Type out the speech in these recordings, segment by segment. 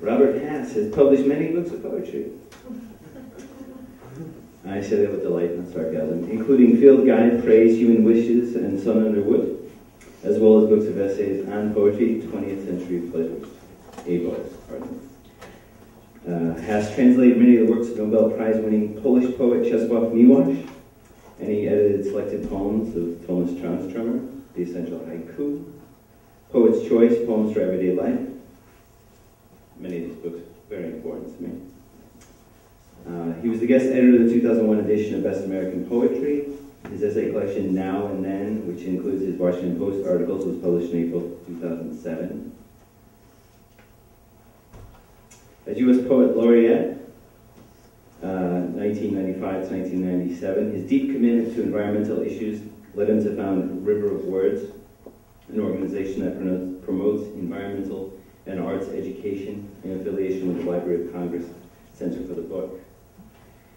Robert Hass has published many books of poetry. I say that with delight, not sarcasm, including Field Guide, Praise, Human Wishes, and Sun Under Wood, as well as books of essays and poetry, 20th Century Pleasures, A-Boys, pardon. Uh, has translated many of the works of Nobel Prize-winning Polish poet Czesław Miłosz, and he edited selected poems of Tomas Tranströmer, The Essential Haiku, Poet's Choice, Poems for Everyday Life. Many of these books very important to me. Uh, he was the guest editor of the 2001 edition of Best American Poetry. His essay collection, Now and Then, which includes his Washington Post articles, was published in April 2007. As U.S. Poet Laureate, uh, 1995 to 1997, his deep commitment to environmental issues led him to found River of Words, an organization that promotes environmental and arts education in affiliation with the Library of Congress Center for the Book.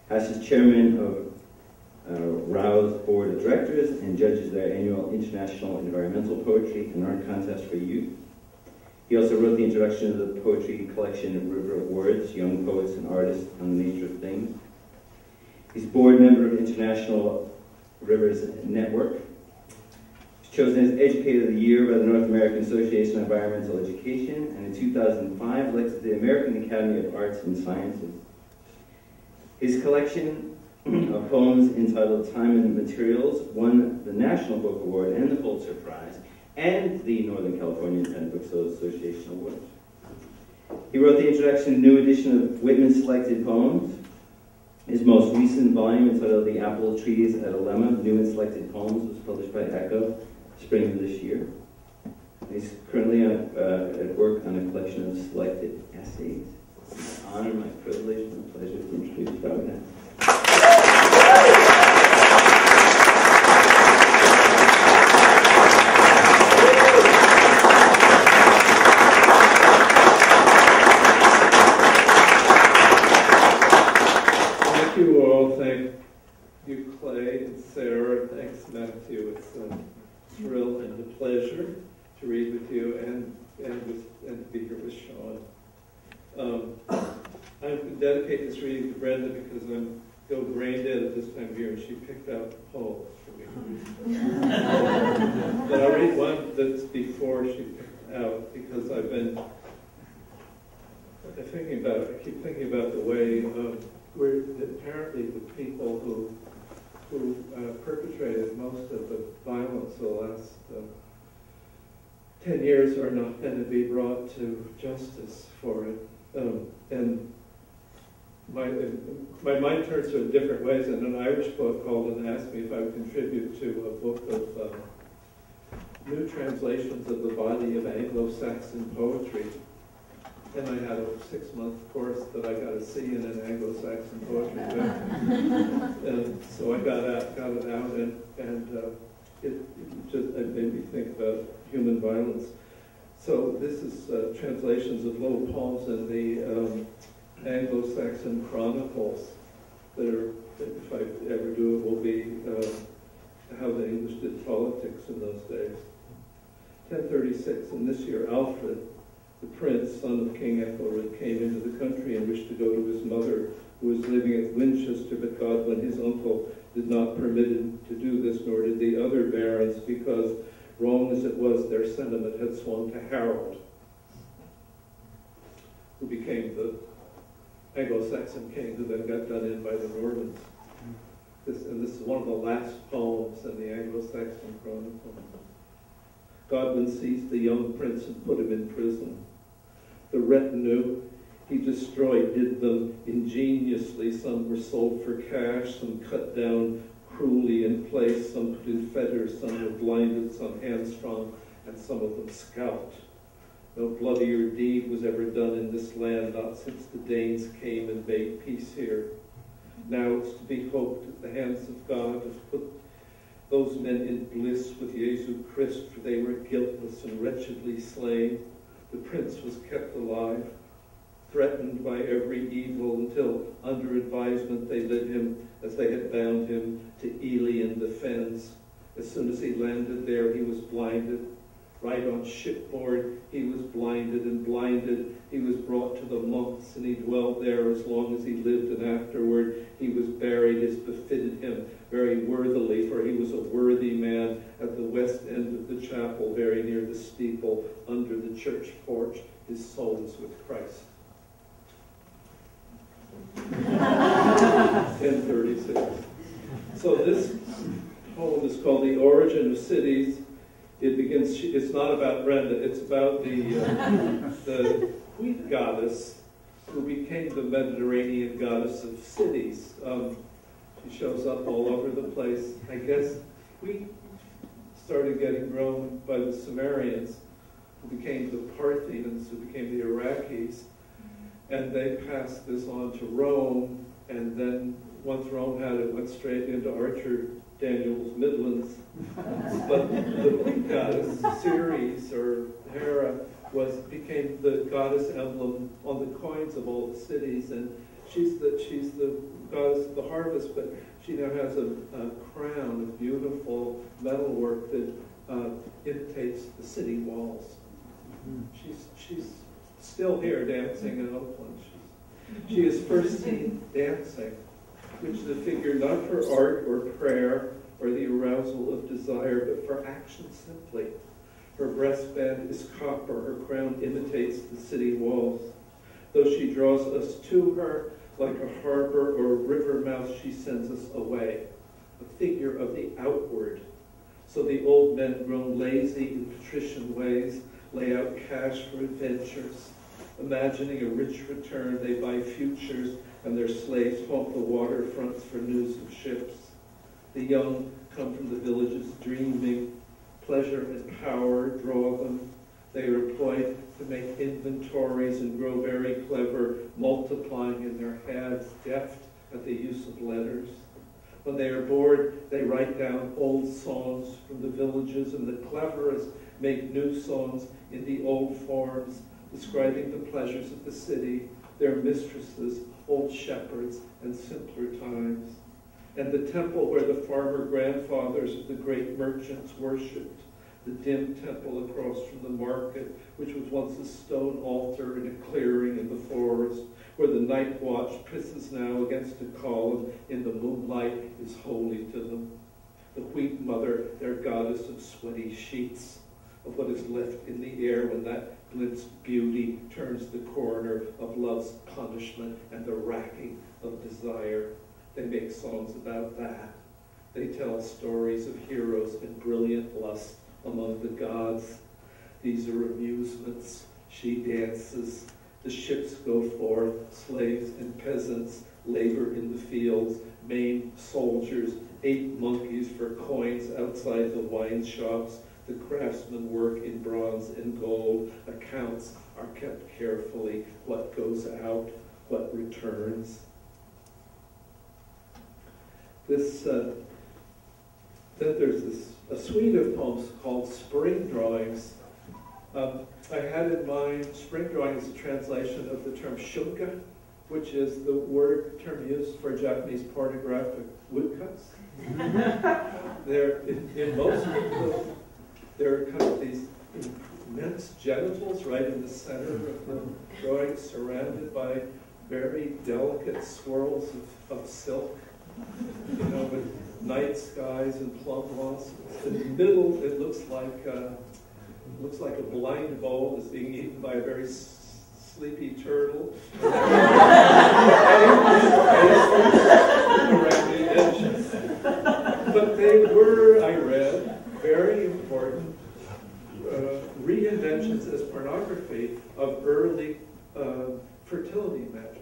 Hass is chairman of uh, Rau's board of directors and judges their annual International Environmental Poetry and Art Contest for Youth. He also wrote the introduction to the poetry collection River of Words, Young Poets and Artists on the Nature of Things. He's board member of International Rivers Network. Chosen as Educator of the Year by the North American Association of Environmental Education, and in 2005 elected to the American Academy of Arts and Sciences. His collection of poems entitled Time and Materials won the National Book Award and the Pulitzer Prize and the Northern California Independent Booksellers Association Award. He wrote the introduction to a new edition of Whitman's Selected Poems. His most recent volume, entitled The Apple Trees at Olema, New and Selected Poems, was published by Ecco spring of this year. He's currently at, uh, at work on a collection of selected essays honor, my privilege, my pleasure to introduce Robert Thank you all. Thank you, Clay and Sarah. Thanks, Matthew. It's a thrill and the pleasure to read with you and, and, with, and to be here with Sean. Um, I dedicate this reading to Brenda because I'm go brain dead at this time of year, and she picked out poems for me. but I'll read one that's before she picked out because I've been thinking about it. I keep thinking about the way um, where apparently the people who who uh, perpetrated most of the violence the last uh, 10 years are not going to be brought to justice for it. Um, and my, my mind turns to it in different ways, and an Irish poet called and asked me if I would contribute to a book of um, new translations of the body of Anglo-Saxon poetry. And I had a six-month course that I got a C in an Anglo-Saxon poetry book. and so I got, out, got it out, and, and uh, it, it just it made me think about human violence. So this is uh, translations of little poems in the um, Anglo-Saxon Chronicles that are, if I ever do it, will be uh, how the English did politics in those days. 1036, and this year Alfred, prince, son of King Ethelred, came into the country and wished to go to his mother, who was living at Winchester, but Godwin, his uncle, did not permit him to do this, nor did the other barons, because Wrong as it was, their sentiment had swung to Harold, who became the Anglo-Saxon king who then got done in by the Normans. This, and this is one of the last poems in the Anglo-Saxon Chronicle. Godwin seized the young prince and put him in prison. The retinue he destroyed did them ingeniously. Some were sold for cash, some cut down cruelly in place, some put in fetters, some were blinded, some hamstrung, and some of them scalped. No bloodier deed was ever done in this land, not since the Danes came and made peace here. Now it's to be hoped that the hands of God have put those men in bliss with Jesu Christ, for they were guiltless and wretchedly slain. The prince was kept alive threatened by every evil until, under advisement, they led him, as they had bound him, to Ely in defense. As soon as he landed there, he was blinded. right on shipboard. He was blinded and blinded. He was brought to the monks, and he dwelt there as long as he lived, and afterward he was buried as befitted him very worthily, for he was a worthy man at the west end of the chapel, very the steeple, under the church porch. His soul is with Christ. 1036. So this poem is called The Origin of Cities. It begins, it's not about Brenda, it's about the, uh, the wheat goddess who became the Mediterranean goddess of cities. Um, she shows up all over the place. I guess wheat started getting grown by the Sumerians, who became the Parthians, who became the Iraqis, mm-hmm. and they passed this on to Rome, and then once Rome had it, went straight into Archer Daniels Midlands. but the Greek goddess, Ceres or Hera, was became the goddess emblem on the coins of all the cities, and she's the she's the of the harvest. But she now has a, a crown of beautiful metalwork that uh, imitates the city walls. She's she's still here dancing in Oakland. She's, she is first seen dancing which is a figure not for art or prayer or the arousal of desire, but for action simply. Her breastband is copper, her crown imitates the city walls. Though she draws us to her like a harbor or a river mouth, she sends us away, a figure of the outward. So the old men grown lazy in patrician ways lay out cash for adventures. Imagining a rich return, they buy futures and their slaves haunt the waterfronts for news of ships. The young come from the villages dreaming. Pleasure and power draw them. They are employed to make inventories and grow very clever, multiplying in their heads, deft at the use of letters. When they are bored, they write down old songs from the villages, and the cleverest make new songs in the old forms, describing the pleasures of the city, their mistresses, old shepherds, and simpler times. And the temple where the farmer grandfathers of the great merchants worshipped, the dim temple across from the market, which was once a stone altar in a clearing in the forest, where the night watch pisses now against a column in the moonlight, is holy to them. The wheat mother, their goddess of sweaty sheets, of what is left in the air when that glimpse beauty turns the corner of love's punishment and the racking of desire. They make songs about that. They tell stories of heroes and brilliant lust among the gods. These are amusements. She dances. The ships go forth. Slaves and peasants labor in the fields. Main soldiers, eight monkeys for coins outside the wine shops the craftsmen work in bronze and gold. Accounts are kept carefully. What goes out, what returns. This, uh, then there's this, a suite of poems called Spring Drawings. Um, I had in mind, spring drawing is a translation of the term shunga, which is the word term used for Japanese pornographic woodcuts. They're in, in most of the there are kind of these immense genitals right in the center of the drawing, surrounded by very delicate swirls of, of silk, you know, with night skies and plum blossoms. In the middle, it looks like uh, looks like a blind bull is being eaten by a very sleepy turtle. But they were, I read, very important uh, reinventions as pornography of early uh, fertility magic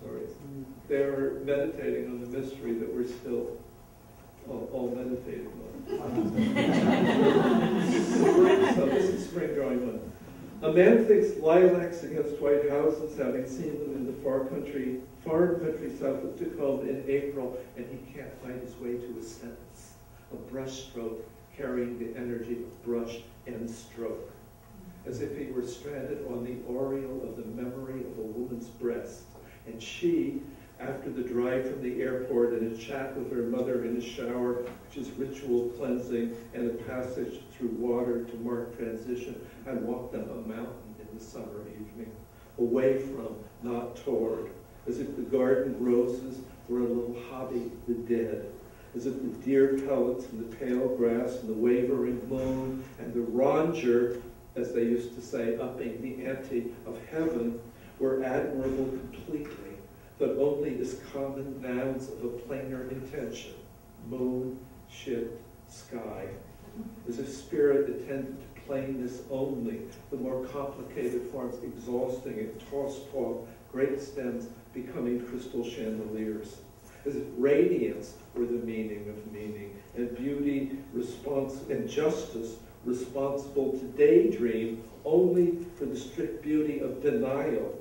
stories. They're meditating that we're still all, all meditating on. so this is spring drawing one. A man thinks lilacs against white houses, having seen them in the far country, far country south of Tacoma in April, and he can't find his way to a sentence. A brushstroke carrying the energy of brush and stroke, as if he were stranded on the aureole of the memory of a woman's breast. And she, after the drive from the airport and a chat with her mother in a shower, which is ritual cleansing, and a passage through water to mark transition, I walked up a mountain in the summer evening, away from, not toward, as if the garden roses were a little hobby the dead, as if the deer pellets and the pale grass and the wavering moon and the ronger, as they used to say, upping the ante of heaven, were admirable completely, but only as common nouns of a plainer intention, moon, ship, sky, as if spirit attended to plainness only, the more complicated forms exhausting and tossed off, great stems becoming crystal chandeliers, as if radiance were the meaning of meaning, and beauty response and justice responsible to daydream only for the strict beauty of denial,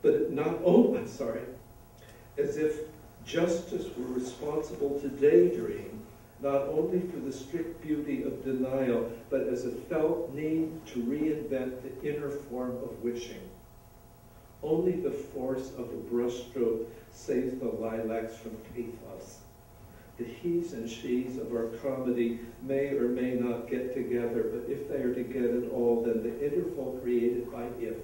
but not only, sorry, as if justice were responsible to daydream, not only for the strict beauty of denial, but as a felt need to reinvent the inner form of wishing. Only the force of a brushstroke saves the lilacs from pathos. The he's and she's of our comedy may or may not get together, but if they are to get at all, then the interval created by if,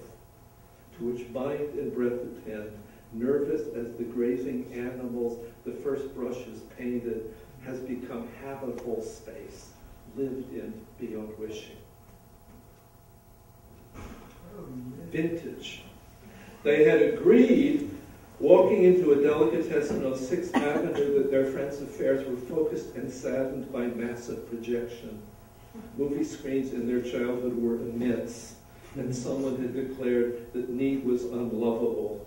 to which mind and breath attend, nervous as the grazing animals the first brush is painted, has become habitable space, lived in beyond wishing. Vintage. They had agreed, walking into a delicatessen on 6th Avenue, that their friends' affairs were focused and saddened by massive projection. Movie screens in their childhood were immense, and someone had declared that need was unlovable.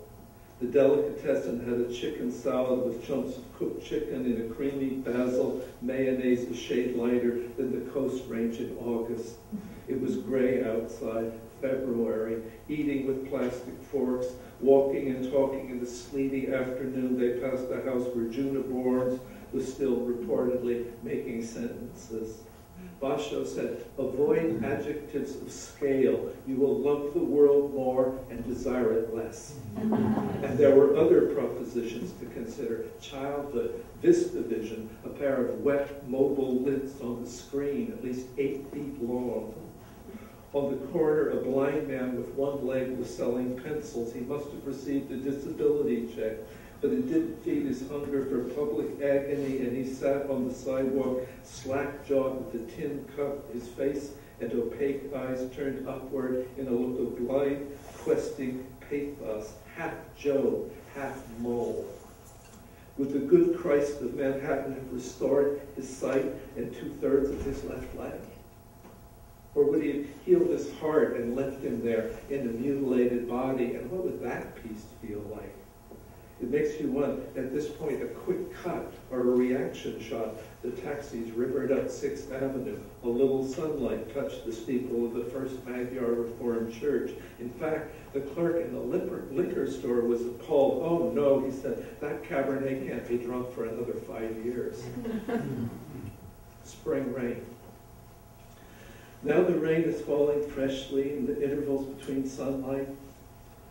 The delicatessen had a chicken salad with chunks of cooked chicken in a creamy basil mayonnaise a shade lighter than the Coast Range in August. It was gray outside, February, eating with plastic forks, walking and talking in the sleety afternoon. They passed the house where Djuna Barnes was still reportedly making sentences. Basho said, avoid adjectives of scale. You will love the world more and desire it less. and there were other propositions to consider. Childhood, VistaVision, a pair of wet mobile lids on the screen, at least eight feet long. On the corner, a blind man with one leg was selling pencils. He must have received a disability check but it didn't feed his hunger for public agony, and he sat on the sidewalk, slack-jawed with a tin cup, his face and opaque eyes turned upward in a look of blind, questing pathos, half Joe, half mole. Would the good Christ of Manhattan have restored his sight and two-thirds of his left leg? Or would he have healed his heart and left him there in a mutilated body? And what would that piece feel like? It makes you want, at this point, a quick cut or a reaction shot. The taxis rivered up 6th Avenue. A little sunlight touched the steeple of the First Magyar Reformed Church. In fact, the clerk in the liquor, liquor store was appalled. Oh no, he said, that Cabernet can't be drunk for another five years. Spring rain. Now the rain is falling freshly in the intervals between sunlight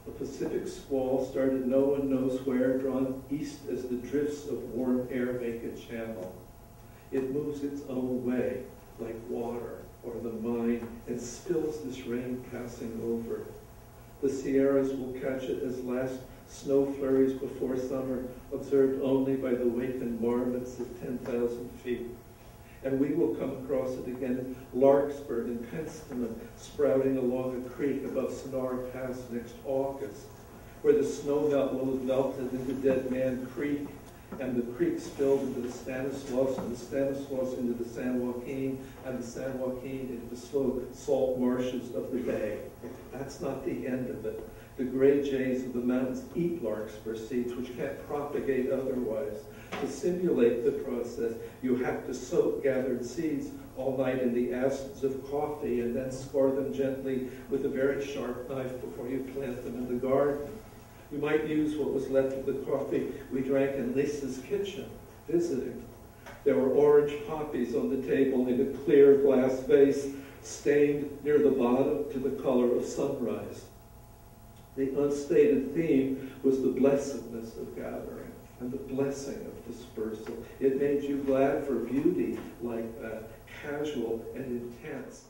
a Pacific squall started no one knows where, drawn east as the drifts of warm air make a channel. It moves its own way, like water or the mind, and spills this rain passing over. The Sierras will catch it as last snow flurries before summer, observed only by the wakened marmots at 10,000 feet and we will come across it again in Larkspur and Penstemon, sprouting along a creek above Sonora Pass next August, where the snow melt will have melted into Dead Man Creek, and the creek spilled into the Stanislaus, and the Stanislaus into the San Joaquin, and the San Joaquin into the slow salt marshes of the bay. That's not the end of it. The gray jays of the mountains eat larkspur seeds, which can't propagate otherwise. To simulate the process, you have to soak gathered seeds all night in the acids of coffee and then score them gently with a very sharp knife before you plant them in the garden. You might use what was left of the coffee we drank in Lisa's kitchen, visiting. There were orange poppies on the table in a clear glass vase, stained near the bottom to the color of sunrise. The unstated theme was the blessedness of gathering. and the blessing of dispersal. It made you glad for beauty like that, casual and intense